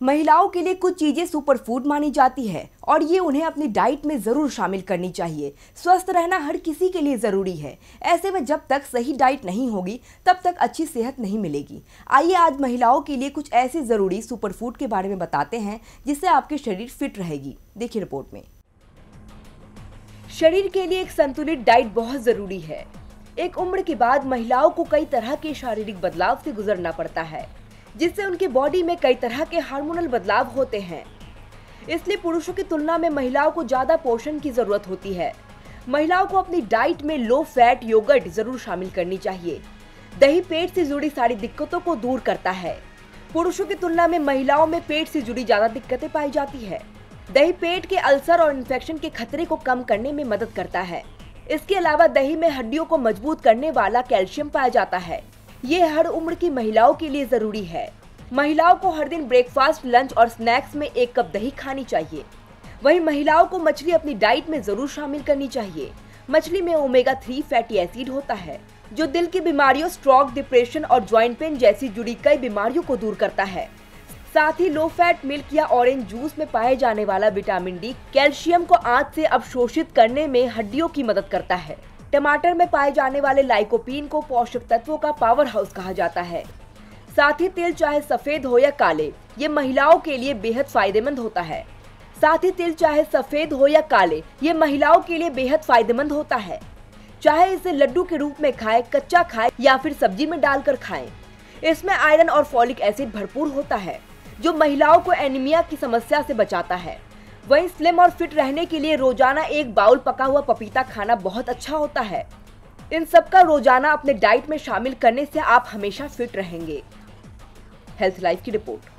महिलाओं के लिए कुछ चीज़ें सुपर फ़ूड मानी जाती है और ये उन्हें अपनी डाइट में ज़रूर शामिल करनी चाहिए। स्वस्थ रहना हर किसी के लिए ज़रूरी है। ऐसे में जब तक सही डाइट नहीं होगी, तब तक अच्छी सेहत नहीं मिलेगी। आइए आज महिलाओं के लिए कुछ ऐसे ज़रूरी सुपर फ़ूड के बारे में बताते हैं, जिससे आपके शरीर फिट रहेगी। देखिए रिपोर्ट में। शरीर के लिए एक संतुलित डाइट बहुत ज़रूरी है। एक उम्र के बाद महिलाओं को कई तरह के शारीरिक बदलाव से गुजरना पड़ता है। जिससे उनके बॉडी में कई तरह के हार्मोनल बदलाव होते हैं। इसलिए पुरुषों की तुलना में महिलाओं को ज़्यादा पोषण की ज़रूरत होती है। महिलाओं को अपनी डाइट में लो फैट योगर्ट ज़रूर शामिल करनी चाहिए। दही पेट से जुड़ी सारी दिक्कतों को दूर करता है। पुरुषों की तुलना में महिलाओं में पेट से जुड़ी ज़्यादा दिक्कतें पाई जाती है। दही पेट के अल्सर और इन्फेक्शन के खतरे को कम करने में मदद करता है। इसके अलावा दही में हड्डियों को मज़बूत करने वाला कैल्शियम पाया जाता है। ये हर उम्र की महिलाओं के लिए ज़रूरी है। महिलाओं को हर दिन ब्रेकफास्ट लंच और स्नैक्स में एक कप दही खानी चाहिए। वहीं महिलाओं को मछली अपनी डाइट में ज़रूर शामिल करनी चाहिए। मछली में ओमेगा थ्री फैटी एसिड होता है, जो दिल की बीमारियों स्ट्रोक डिप्रेशन और ज्वाइंट पेन जैसी जुड़ी कई बीमारियों को दूर करता है। साथ ही लो फैट मिल्क या ऑरेंज जूस में पाए जाने वाला विटामिन डी कैल्शियम को आंत से अवशोषित करने में हड्डियों की मदद करता है। टमाटर में पाए जाने वाले लाइकोपीन को पोषक तत्वों का पावर हाउस कहा जाता है। साथ ही तिल चाहे सफ़ेद हो या काले ये महिलाओं के लिए बेहद फ़ायदेमंद होता है। साथ ही तिल चाहे सफ़ेद हो या काले ये महिलाओं के लिए बेहद फ़ायदेमंद होता है। चाहे इसे लड्डू के रूप में खाएँ, कच्चा खाएँ या फिर सब्ज़ी में डालकर खाएँ। इसमें आयरन और फॉलिक एसिड भरपूर होता है जो महिलाओं को एनीमिया की समस्या से बचाता है। वहीं स्लिम और फिट रहने के लिए रोज़ाना एक बाउल पका हुआ पपीता खाना बहुत अच्छा होता है। इन सब का रोज़ाना अपने डाइट में शामिल करने से आप हमेशा फिट रहेंगे। हेल्थ लाइफ की रिपोर्ट।